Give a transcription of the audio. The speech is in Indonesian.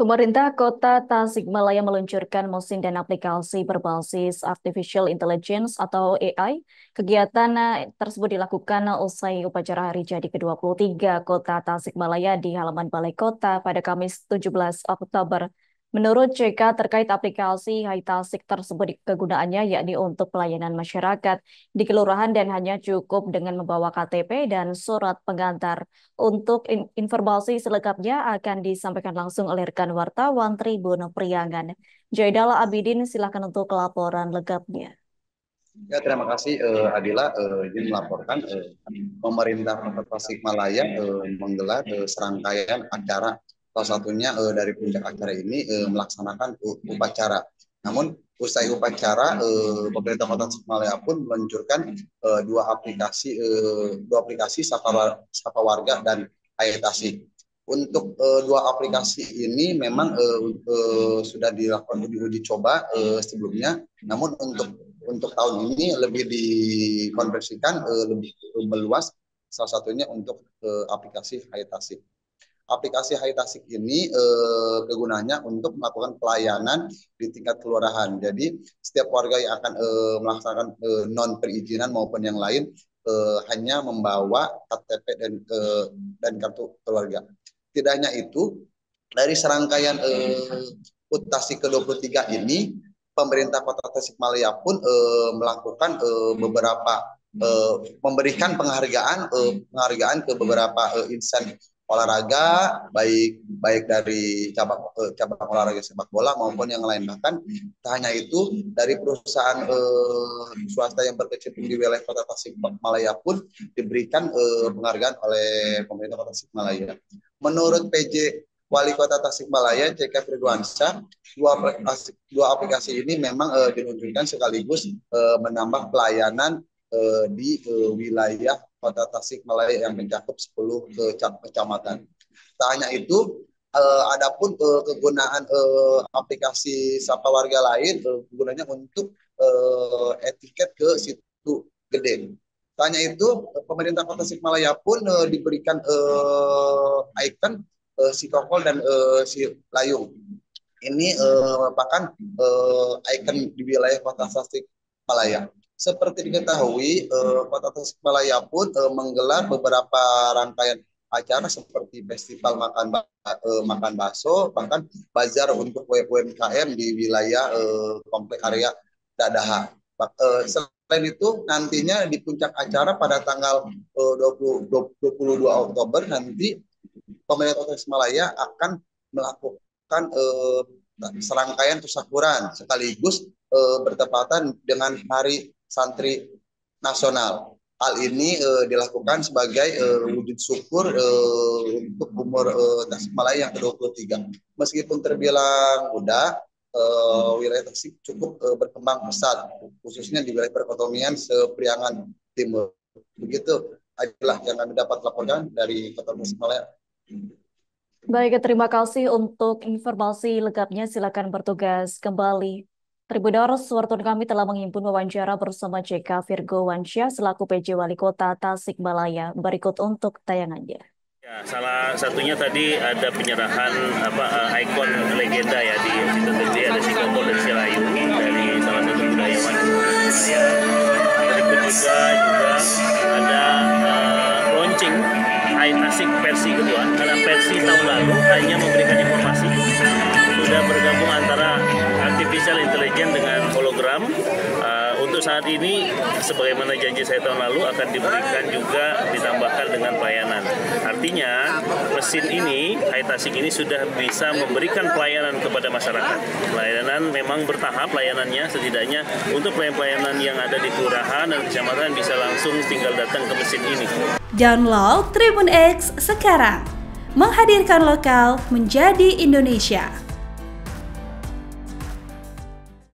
Pemerintah Kota Tasikmalaya meluncurkan mesin dan aplikasi berbasis Artificial Intelligence atau AI. Kegiatan eh, tersebut dilakukan usai upacara hari jadi ke-23 Kota Tasikmalaya di halaman Balai Kota pada Kamis 17 Oktober Menurut JK terkait aplikasi Haitasik tersebut kegunaannya yakni untuk pelayanan masyarakat di kelurahan dan hanya cukup dengan membawa KTP dan surat pengantar. Untuk informasi selengkapnya akan disampaikan langsung oleh rekan wartawan Tribun Priangan. Jaidala Abidin silakan untuk laporan lengkapnya. Ya, terima kasih uh, Adila uh, melaporkan uh, pemerintah Kota Tasikmalaya uh, menggelar uh, serangkaian acara salah satunya uh, dari puncak acara ini uh, melaksanakan upacara. Namun usai upacara, uh, pemerintah Kota Tasikmalaya pun meluncurkan dua aplikasi uh, dua aplikasi sapa, sapa warga dan ayatasi. Untuk dua aplikasi ini memang sudah dilakukan uji, uji coba sebelumnya, namun untuk untuk tahun ini lebih dikonversikan lebih meluas salah satunya untuk aplikasi Hayatasi aplikasi Haitasik ini eh, kegunaannya untuk melakukan pelayanan di tingkat kelurahan. Jadi setiap warga yang akan eh, melaksanakan eh, non perizinan maupun yang lain eh, hanya membawa KTP dan eh, dan kartu keluarga. Tidak hanya itu, dari serangkaian eh, Tasik ke-23 ini, pemerintah Kota Tasikmalaya pun eh, melakukan eh, beberapa eh, memberikan penghargaan eh, penghargaan ke beberapa eh, insan olahraga baik baik dari cabang eh, cabang olahraga sepak bola maupun yang lain bahkan tak hanya itu dari perusahaan eh, swasta yang berkecimpung di wilayah Kota Tasikmalaya pun diberikan eh, penghargaan oleh pemerintah Kota Tasikmalaya. Menurut PJ Wali Kota Tasikmalaya CK Firduansyah dua aplikasi, dua aplikasi ini memang eh, diluncurkan sekaligus eh, menambah pelayanan eh, di eh, wilayah Kota Tasikmalaya yang mencakup 10 ke kecamatan. Tak hanya itu, eh, adapun eh, kegunaan eh, aplikasi Sapa Warga lain eh, gunanya untuk eh, etiket ke situ gede. Tak hanya itu, pemerintah Kota Tasikmalaya pun eh, diberikan eh, ikon eh, si Kokol dan eh, si Layung. Ini eh, merupakan eh, ikon di wilayah Kota Tasikmalaya. Seperti diketahui, eh, Kota Tasikmalaya pun eh, menggelar beberapa rangkaian acara seperti festival makan eh, makan bakso, bahkan bazar untuk UMKM di wilayah eh, komplek area Dadaha. Eh, selain itu, nantinya di puncak acara pada tanggal eh, 20, 22 Oktober nanti pemerintah Tasikmalaya akan melakukan eh, serangkaian tasakuran sekaligus eh, bertepatan dengan hari santri nasional. Hal ini uh, dilakukan sebagai uh, wujud syukur uh, untuk umur uh, Tasikmalaya yang ke-23. Meskipun terbilang muda, uh, wilayah Tasik cukup uh, berkembang pesat, khususnya di wilayah perekonomian Sepriangan Timur. Begitu adalah yang kami dapat laporkan dari Kota Tasikmalaya. Baik, terima kasih untuk informasi lengkapnya. Silakan bertugas kembali. Tribunars, wartawan kami telah menghimpun wawancara bersama JK Virgo Wansyah selaku PJ Wali Kota Tasikmalaya. Berikut untuk tayangannya. Ya, salah satunya tadi ada penyerahan apa uh, ikon legenda ya di situ tadi ada si Koko dan si Layu dari salah satu budayawan. Ya, berikut juga juga ada uh, launching Hai Tasik versi kedua karena versi tahun lalu hanya memberikan untuk saat ini, sebagaimana janji saya tahun lalu, akan diberikan juga ditambahkan dengan pelayanan. Artinya, mesin ini, Haitasik ini sudah bisa memberikan pelayanan kepada masyarakat. Pelayanan memang bertahap pelayanannya, setidaknya untuk pelayanan yang ada di kelurahan dan kecamatan bisa langsung tinggal datang ke mesin ini. Download Tribun X sekarang, menghadirkan lokal menjadi Indonesia.